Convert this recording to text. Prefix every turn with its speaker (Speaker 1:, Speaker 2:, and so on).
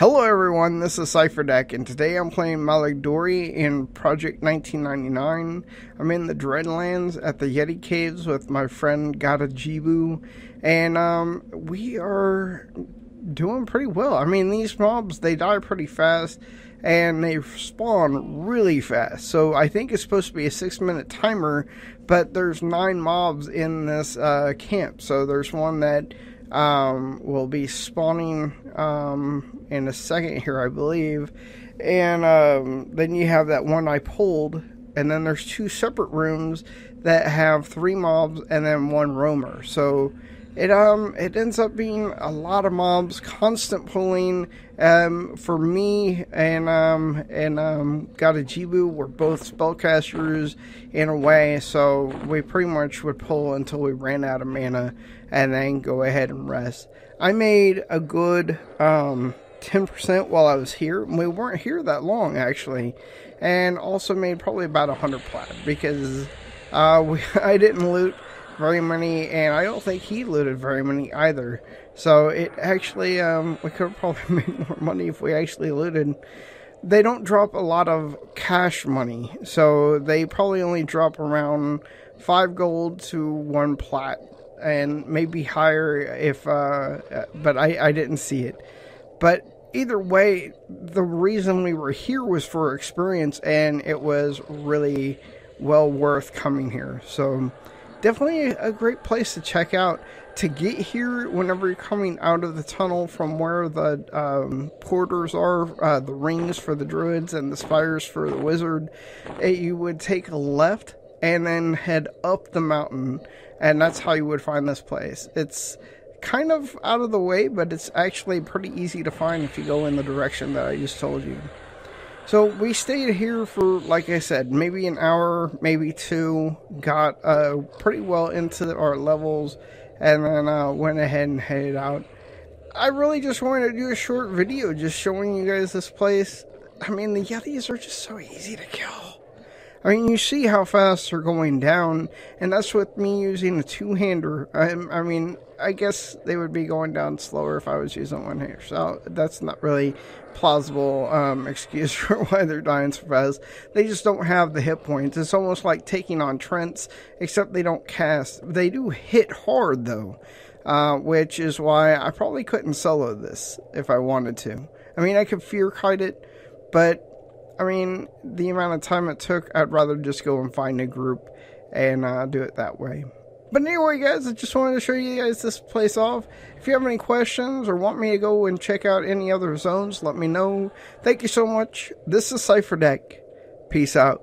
Speaker 1: Hello everyone, this is Cipher Dec, and today I'm playing Malagdori in Project 1999. I'm in the Dreadlands at the Yeti Caves with my friend Gottajiboo, and um, we are doing pretty well. I mean, these mobs, they die pretty fast, and they spawn really fast. So I think it's supposed to be a six minute timer, but there's nine mobs in this uh, camp. So there's one that um, will be spawning um, in a second here, I believe. And um, then you have that one I pulled, and then there's two separate rooms that have three mobs and then one roamer. So it um it ends up being a lot of mobs, constant pulling. Um, for me and um and um Gottajiboo were both spellcasters in a way, so we pretty much would pull until we ran out of mana and then go ahead and rest. I made a good um 10% while I was here. We weren't here that long actually, and also made probably about a hundred plat because uh, we, I didn't loot very many, and I don't think he looted very many either. So it actually, um, we could probably made more money if we actually looted. They don't drop a lot of cash money, so they probably only drop around five gold to one plat, and maybe higher if, uh, but I, I didn't see it. But either way, the reason we were here was for experience, and it was really well worth coming here. So definitely a great place to check out. To get here, whenever you're coming out of the tunnel from where the um, porters are, uh, the rings for the druids and the spires for the wizard, it, eh, you would take a left and then head up the mountain, and that's how you would find this place. It's kind of out of the way, but it's actually pretty easy to find if you go in the direction that I just told you. So we stayed here for, like I said, maybe an hour, maybe two. Got uh, pretty well into our levels, and then uh, went ahead and headed out. I really just wanted to do a short video, just showing you guys this place. I mean, the Yetis are just so easy to kill. I mean, you see how fast they're going down, and that's with me using a two-hander. I, I mean, I guess they would be going down slower if I was using one hander. So that's not really plausible um, excuse for why they're dying so fast. They just don't have the hit points. It's almost like taking on Trents, except they don't cast. They do hit hard though, uh, which is why I probably couldn't solo this if I wanted to. I mean, I could fear kite it, but I mean, the amount of time it took, I'd rather just go and find a group and uh, do it that way. But anyway, guys, I just wanted to show you guys this place off. If you have any questions or want me to go and check out any other zones, let me know. Thank you so much. This is Cipher Dec. Peace out.